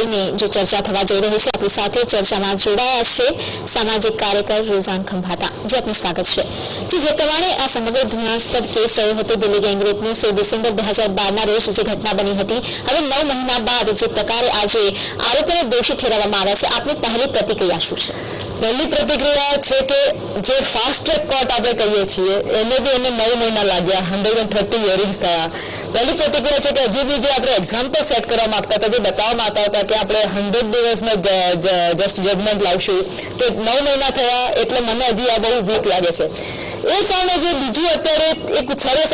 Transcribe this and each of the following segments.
લઈને જે ચર્ચા થવા જઈ રહી છે, આપણી સાથે ચર્ચામાં જોડાયા છે સામાજિક કાર્યકર રોઝાન ખંભાતા. જે, આપનું સ્વાગત છે. જે જે આ સમગ્ર ધૃણાસ્પદ કેસ રહ્યો હતો દિલ્હી ગેંગરેપનો સોળ ડિસેમ્બર બે હજાર બારના રોજ જે ઘટના બની હતી. હવે નવ મહિના બાદ જે પ્રકારે આજે આરોપીને દોષી ઠેરવવામાં આવ્યા છે. આપની પહેલી પ્રતિક્રિયા શું છે? પહેલી પ્રતિક્રિયા છે કે જે ફાસ્ટ ટ્રેક કોર્ટ આપણે કહીએ છીએ, એને બી એને નવ મહિના લાગ્યા, હંડ્રેડ એન્ડ થર્ટી હિયરિંગ્સ થયા. પહેલી પ્રતિક્રિયા છે કે હજી બી જે આપણે એક્ઝામ્પલ સેટ કરવા માંગતા હતા, જે બતાવવા માંગતા હતા કે આપણે હંડ્રેડ દિવસમાં જસ્ટ જજમેન્ટ લાવશું, તો નવ મહિના થયા એટલે મને હજી આ બહુ વીક લાગે છે. એ સામે જે બીજું અત્યારે એક સરસ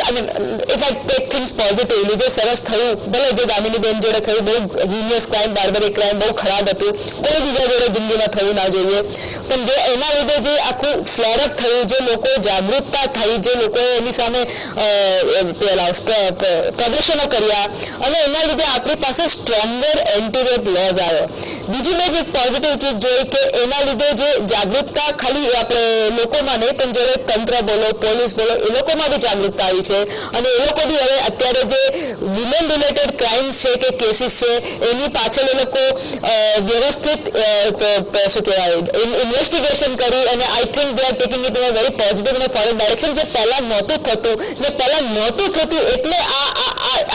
if I take things positively જે સરસ થયું, ભલે જે દામિની બેન જોડે થયું, બહુ હિનિયસ ક્રાઇમ બાર્બરિક ક્રાઇમ બહુ ખરાબ હતું, કોઈ બીજા જોડે જિંદગીમાં થવું ના જોઈએ. પણ જે એના લીધે જે આખું ફ્લેરઅપ થયું, જે લોકો જાગૃતતા થઈ, જે લોકોએ એની સામે પેલા પ્રદર્શનો કર્યા અને એના લીધે આપણી પાસે સ્ટ્રોંગર એન્ટીરેપ લોઝ આવ્યો. બીજી મેં જે પોઝિટિવ ચીજ જોઈ કે એના લીધે જે જાગૃતતા ખાલી આપણે લોકોમાં નહીં, પણ જોડે તંત્ર બોલો, પોલીસ બોલો, એ લોકોમાં બી જાગૃતતા આવી છે. અને એ લોકો બી હવે અત્યારે જે વિમેન રિલેટેડ ક્રાઇમ્સ છે કે કેસીસ છે, એની પાછળ એ લોકો વ્યવસ્થિત શું કહેવાય ઇન્વેસ્ટિગેશન કરી અને I think they are taking it in a very positive અને ફોરેન ડાયરેક્શન જે પહેલા નહોતું થતું ને પહેલા નહોતું થતું એટલે આ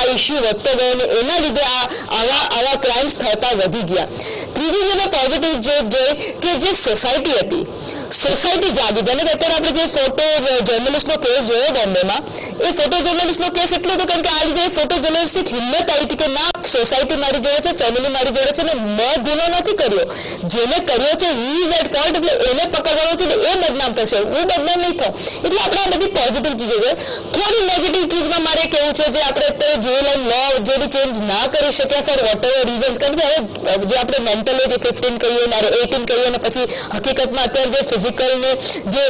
આ ઇસ્યુ વધતો ગયો અને એના લીધે આવા આવા ક્રાઇમ્સ થતા વધી ગયા. ત્રીજી જેનો પોઝિટિવ પોઝિટિવ જોઈએ કે જે સોસાયટી હતી. સોસાયટી જાગી. જેને અત્યારે આપણે જે ફોટો જર્નલિસ્ટનો કેસ જોયો બોમ્બેમાં, એ ફોટો જર્નલિસ્ટનો કેસ એટલો હતો કારણ કે આ રીતે ફોટો જર્નલિસ્ટ હિંમત આવી હતી કે ના સોસાયટી મારી જોડે છે ફેમિલી મારી જોડે છે, અને મેં ગુનો નથી કર્યો. જેને કર્યો છે હી ઇઝ એટ ફોલ્ટ એટલે એને પકડવાનો છે એ બદનામ થશે. હું બદનામ નહીં થાઉં. એટલે આપણે આ બધી પોઝિટિવ ચીજો છે. થોડી નેગેટિવ ચીજમાં છે જે આપણે અત્યારે જોયેલા લો જે બી ચેન્જ ના કરી શક્યા સર વોટ એવર રીઝન્સ કારણ કે હવે જે આપણે મેન્ટલ જે ફિફ્ટીન કહીએ ને એટીન કહીએ ને પછી હકીકતમાં અત્યારે જે ફિઝિકલ ને જે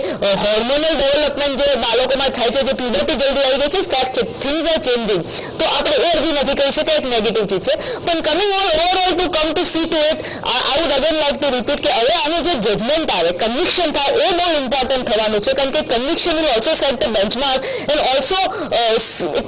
હોર્મોનલ ડેવલપમેન્ટ જે બાળકોમાં થાય છે, જે પ્યુબર્ટી જલ્દી આવી ગઈ છે ફેક્ટ છે થિંગ્સ આર ચેન્જિંગ તો આપણે એ હજી નથી કહી શકાય એક નેગેટિવ ચીજ છે. પણ coming overall to come to see to it I would again like to repeat કે હવે આનું જે જજમેન્ટ આવે કન્વિક્શન થાય, એ બહુ ઇમ્પોર્ટન્ટ થવાનું છે, કારણ કે conviction will also set the benchmark and also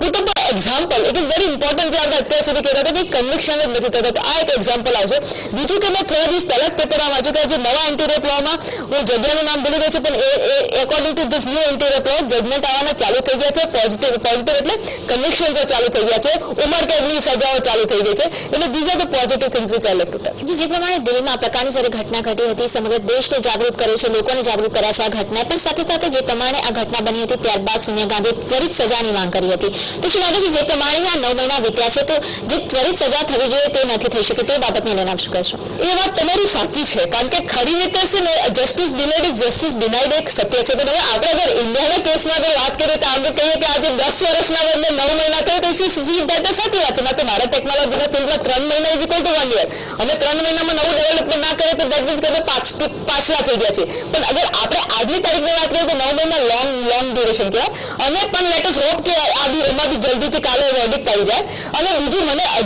put up example it is very important જે આપણે અત્યાર સુધી કહેતા હતા કે કન્વિક્શન જ નથી થતા. તો આ એક એક્ઝામ્પલ આવશે બીજું કે મેં થોડા દિવસ પહેલા જ પેપરમાં વાંચ્યું કે જે નવા એન્ટીરેપ લોમાં હું જગ્યાનું નામ ભૂલી ગઈ છું, પણ એ according to this new anti rape law judgment આવવાના ચાલુ થઈ ગયા છે. પોઝિટિવ પોઝિટિવ એટલે કન્વિક્શન ચાલુ થઈ ગયા છે, ઉંમર કેદની સજાઓ ચાલુ થઈ ગઈ છે. એટલે these are the positive things which I left જે પ્રમાણે દિલ્હીમાં પ્રકારની જ્યારે ઘટના ઘટી હતી, સમગ્ર દેશને જાગૃત કર્યો છે, લોકોને જાગૃત કર્યા છે આ ઘટના. પણ સાથે સાથે જે પ્રમાણે આ ઘટના બની હતી, ત્યારબાદ સોનિયા ગાંધીએ ત્વરિત સજાની માંગ કરી હતી. તો શું લાગે છે, જે પ્રમાણે આ નવ મહિના વીત્યા છે, તો જે ત્વરિત સજા થવી જોઈએ તે નથી થઈ શકે, તે બાબતને લઈને આપ શું કહેશો? એ વાત તમારી સાચી છે, કારણ કે ખરી રીતે છે ને justice delayed is justice denied એક સત્ય છે. પણ આપણે અગર ઇન્ડિયાના કેસમાં અગર વાત કરીએ તો આપણે કહીએ કે આજે દસ વર્ષના બદલે નવ મહિના થયો, તો ઇફ સી દેટ સાચી વાત છે. ના તો મારા ટેકનોલોજીના ફિલ્ડમાં ત્રણ મહિના is equal to one year અને ત્રણ મહિનામાં નવું ડેવલપમેન્ટ ના કરે તો દેટ મીન્સ કે પાંચ પાછલા થઈ ગયા છે. પણ અગર આપણે આજની તારીખની વાત કરીએ તો નવ મહિના લોંગ લોંગ ડ્યુરેશન કહેવાય. અને પણ લેટ અસ હોપ કે આ બી, એમાં બી જલ્દીથી કાલે વર્ડિક્ટ આવી જાય. અને બીજું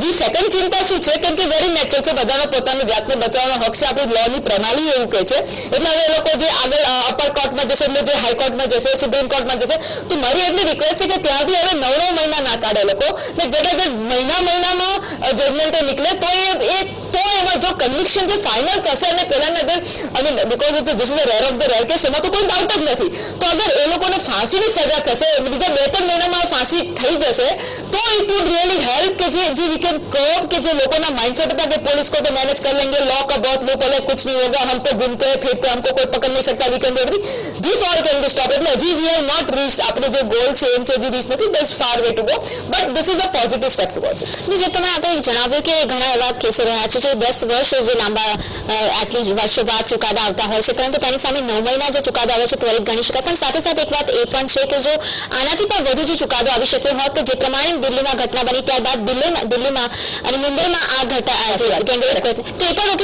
હજી સેકન્ડ ચિંતા શું છે? કેમ કે વેરી નેચરલ છે. બધાનો પોતાનો જાતને બચાવવાનો હક છે. આપણી લોની પ્રણાલી એવું કહે છે. એટલે હવે એ લોકો જે આગળ અપર કોર્ટમાં જશે એટલે જે હાઈકોર્ટમાં જશે સુપ્રીમ કોર્ટમાં જશે, તો મારી એટલી રિક્વેસ્ટ છે કે ત્યાં બી હવે નવ નવ મહિના ના કાઢે લોકો. ને જગ્યાએ મહિના મહિનામાં જજમેન્ટો નીકળે, તો એ તો એમાં જો કન્વિક્શન જે ફાઇનલ થશે અને પેલા અગર અને because of this is rare of the rare case એમાં તો કોઈ ડાઉટ જ નથી. તો અગર એ લોકોને ફાંસીની સજા થશે, બીજા બે ત્રણ મહિનામાં ફાંસી થઈ જશે, તો ઇટ વુડ રિયલી હેલ્પ કે જે જે વી કેન कर्ब के जो लोगों ने माइंडसेट था कि पुलिस को तो मैनेज कर लेंगे लॉ का बहुत वो पहले कुछ नहीं होगा, हम तो घूमते हैं, फिरते हमको कोई पकड़ नहीं सकता we can do every this all can do stop it ji we are not reach अपने जो गोल से एम से जी रीच नहीं this far way to go but this is a positive step to watch जी तो जब तुम्हें आपको जनावे के घना एवं कैसे रहे? अच्छे से दस वर्ष जो लंबा एटलीस्ट वर्षों बाद चुकादा आता है परंतु तो तेरी सामने नौ महीना जो चुकादा आए ट्वेल्थ गणी सकता पर साथ साथ एक बात एक पॉइंट के जो आना थी वो जो चुकादो आ सके हो तो जे प्रमाण दिल्ली में घटना बनी, त्यार दिल्ली में દિલ્હીમાં અને મુંબઈમાં આ ઘટના જે ગેંગરેપ તો એ પણ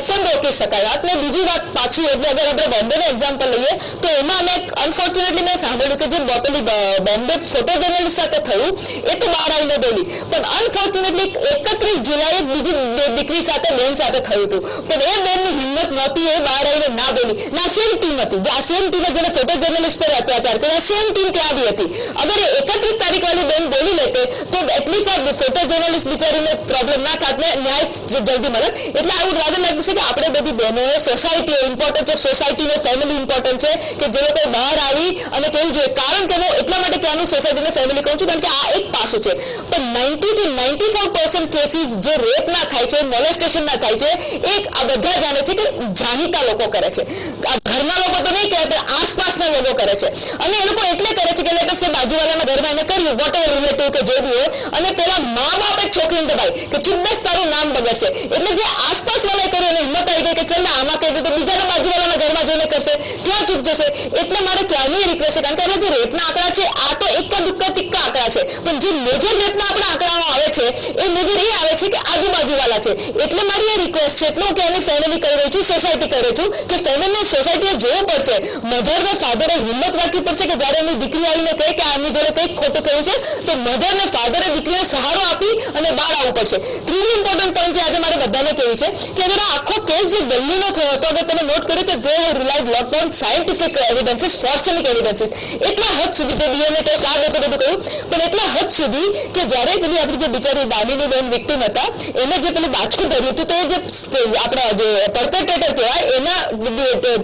પર્સન્ટ રોકી શકાય. અને બીજી વાત પાછું, એટલે અગર આપણે બોમ્બેનું એક્ઝામ્પલ લઈએ, તો એમાં અમે અનફોર્ચ્યુનેટલી મેં સાંભળ્યું કે જે પેલી બોમ્બે ફોટો સાથે થયું, એ તો બહાર આવીને બોલી. પણ અનફોર્ચ્યુનેટલી એકત્રીસ જુલાઈએ બીજી દીકરી સાથે, બેન સાથે થયું હતું. પણ એ બેનની હિંમત નહોતી, એ બહાર આવીને ના બોલી. ના સેમ ટીમ હતી. જે આ સેમ ટીમે જેને ફોટો જર્નલિસ્ટ પર અત્યાચાર કર્યો સેમ ટીમ ત્યાં બી હતી. અગર એકત્રીસ તારીખ વાળી બેન બોલી લેતે, તો એટલીસ્ટ છે ફોટો જર્નલિસ્ટ બિચારીને પ્રોબ્લેમ ના થાત ને ન્યાય જલ્દી મળે એટલે આવું વુડ લાગ્યું છે કે આપણે બધી બહેનોએ સોસાયટી ઇમ્પોર્ટન્સ ઓફ સોસાયટીને ફેમિલી ઇમ્પોર્ટન્ટ છે, કે જે લોકો બહાર આવી અને કહેવું જોઈએ. કારણ કે હું એટલા માટે ક્યાંનું સોસાયટીને ફેમિલી કહું છું કારણ કે આ એક પાસું છે. પણ નાઇન્ટી થી નાઇન્ટી ફાઈવ પર્સન્ટ કેસીસ જે રેપ થાય છે મોલેસ્ટેશન ના થાય છે એ આ બધા જાણે છે કે જાણીતા લોકો કરે છે. ઘરના લોકો તો નહીં કહે પણ આસપાસના લોકો કરે છે. અને એ લોકો એટલે કરે છે કે લેટસ બાજુવાળાના ઘરમાં એને કર્યું વોટ એવર રિલેટિવ કે જે બી હોય, અને પેલા મા બાપ છોકરીને દબાય, કે ચુમ્બસ તારું નામ બગડશે. એટલે જે આસપાસ વાળાએ કર્યું એને હિંમત આવી ગઈ કે ચલ આમાં કહી દીધું બીજાના બાજુવાળાના ઘરમાં જઈને કરશે, ત્યાં ચૂપ જશે. એટલે મારે ક્યારની રિક્વેસ્ટ છે? કારણ કે હવે જે રેપના આંકડા છે, આ તો એકા દુક્કા તિક્કા આંકડા છે. પણ જે મેજર રેપના આપણા આંકડાઓ આજુબાજુવાળા છે. એટલે મારી એ રિક્વેસ્ટ છે. એટલે કે એની ફેમિલી કહી રહી છું સોસાયટી કહી રહી છું કે ફેમિલીને સોસાયટીએ જોવું પડશે. મધર ને ફાધરે હિંમત રાખવી પડશે કે જ્યારે એની દીકરી આવીને કહે કે આમની જોડે કંઈક ખોટું થયું છે, તો મધર ને ફાધરે દીકરીને સહારો આપી અને બહાર આવવું પડશે. ત્રીજી ઇમ્પોર્ટન્ટ પોઈન્ટ જે આજે મારે બધાને કહેવી છે કે અગર આખો કેસ જે દિલ્હીનો થયો હતો, અગર તમે નોટ કર્યું કે the lot on scientific evidences forensic evidences એટલા હદ સુધી જે ડીએનએ ટેસ્ટ આ બધું બધું કહ્યું પણ એટલા હદ સુધી કે જ્યારે પેલી આપણી જે બિચારી દાનીની બેન વિક્ટિમ હતા, એને જે પેલું બાચકું ધર્યું હતું, તો એ જે આપણા જે પરપેટ્રેટર કહેવાય, એના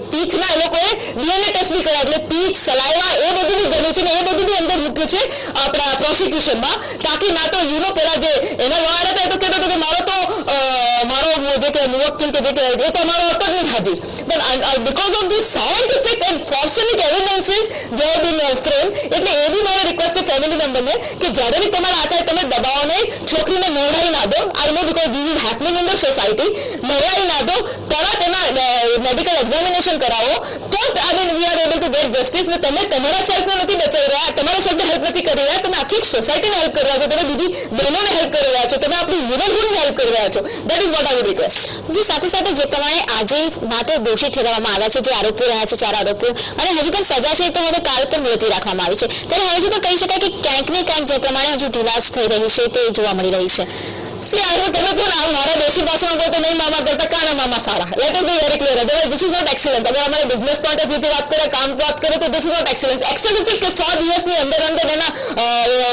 ટીથના એ લોકોએ ડીએનએ ટેસ્ટ બી કર્યા. એટલે ટીથ સલાયવા એ બધું બી બન્યું છે ને એ બધું બી અંદર મૂક્યું છે આપણા પ્રોસિક્યુશનમાં તાકી ના તો યુનો પેલા જે એના લોયર હતા એ તો કહેતો હતો કે મારો તો અ, મારો કે જે કે એ તો મારો હતો જ નહીં હાજર પણ because of this scientific and forensic evidences they have been framed એટલે એ બી મારો રિક્વેસ્ટ છે ફેમિલી મેમ્બરને કે જ્યારે બી તમારા થાય તમે દબાવો નહીં છોકરીને નવડાવી ના દો I know because this is happening in the society નવડાવી ના દો તરત એના મેડિકલ એક્ઝામિનેશન કરાવો તો I mean we are able to get justice ને તમે તમારા સેલ્ફને નથી બચાવી રહ્યા તમારા સેલ્ફને હેલ્પ નથી કરી રહ્યા તમે આખી સોસાયટીને હેલ્પ કરી રહ્યા છો તમે બીજી બહેનોને હેલ્પ કરી રહ્યા છો તમે આપણી હેલ્પ કરી રહ્યા છો. That is what I would request જે સાથે સાથે જે પ્રમાણે આજે માત્ર દોષી ઠેરવવામાં આવ્યા છે જે આરોપીઓ રહ્યા છે ચાર આરોપીઓ. અને હજુ પણ સજા છે તો હવે કાલ પર મુલતવી રાખવામાં આવી છે. ત્યારે હજુ પણ કહી શકાય કે ક્યાંક ને ક્યાંક જે પ્રમાણે હજુ ઢીલાસ થઈ રહી છે તે જોવા મળી રહી છે. See, I will tell you now, be very clear otherwise this is not excellence અગર અમારે બિઝનેસ પોઈન્ટ ઓફ વ્યૂથી વાત કરીએ કામ વાત કરીએ તો this is not excellence excellence is કે સો દિવસની અંદર અંદર એના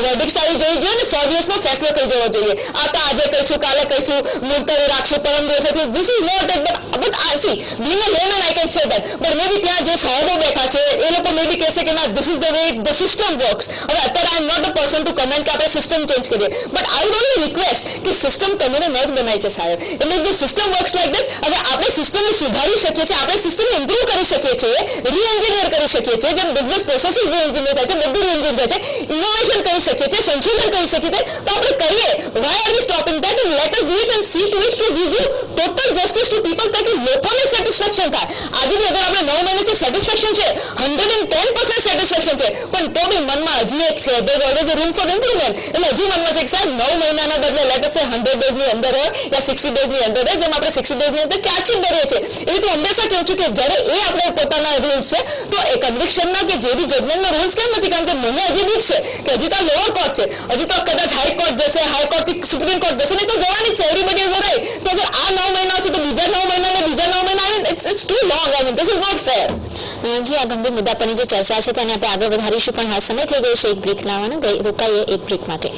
વર્ડિક્સ આવી જવી જોઈએ ને સો દિવસમાં ફેસલો થઈ જવો જોઈએ આ તો આજે કહીશું કાલે કહીશું મુલતવી રાખશું પરમ દિવસે this is not it but but આ see being a lemon I can say that but may be ત્યાં જે સાહેબો બેઠા છે એ લોકો મે બી કહેશે કે ના this is the way the system works હવે અત્યારે I am not a person to comment કે આપણે સિસ્ટમ ચેન્જ કરીએ but I want only request કે સિસ્ટમ તમે ન જ બનાવી છે સાહેબ એટલે the system works like that હવે આપણે સિસ્ટમને સુધારી શકીએ છીએ આપણે સિસ્ટમને ઇમ્પ્રૂવ કરી શકીએ છીએ રીએન્જિનિયર કરી શકીએ છીએ જેમ બિઝનેસ પ્રોસેસીસ રીએન્જિનિયર થાય છે, બધું રીએન્જિનિયર છે ઇનોવેશન કરી શકીએ છીએ, સંશોધન કરી શકીએ છીએ. તો આપણે કરીએ why are we stopping that and let us do it and see to it કે give you total justice to people તાકી લોકોને સેટિસ્ફેક્શન થાય. આજે બી અગર આપણે નવ મહિનાથી સેટિસ્ફેક્શન છે hundred and ten percent satisfaction છે પણ તો બી મનમાં હજી એક છે there always a room for improvement એટલે હજી મનમાં છે કે સાહેબ, નવ મહિનાના બદલે લેટ અસ હંડ્રેડ ડેઝની અંદર હોય યા સિક્સટી ડેઝની અંદર હોય, જેમ આપણે સિક્સટી ડેઝની અંદર ચાર્જશીટ ડરીએ છીએ? એ તો હંમેશા કહું છું કે જ્યારે એ આપણે પોતાના રૂલ્સ છે તો એ કન્વિક્શનના કે જે બી જજમેન્ટના રૂલ્સ કેમ નથી? કારણ કે મને હજી બીક છે કે હજી તો લોઅર કોર્ટ છે. હજી તો કદાચ હાઈકોર્ટ જશે હાઈકોર્ટથી સુપ્રીમ કોર્ટ જશે, નહીં તો જવાની છે એવરીબડી ઇઝ રાઈટ તો અગર આ નવ મહિના હશે તો બીજા નવ મહિના ને બીજા નવ મહિના આવે it's it's too long I mean this is not fair જી, આ ગંભીર મુદ્દા પરની જે ચર્ચા છે તેને આપણે આગળ વધારીશું, પણ હાલ સમય થઈ ગયો છે, એક બ્રેક લાવવાનો. રોકાઈએ એક બ્રેક માટે.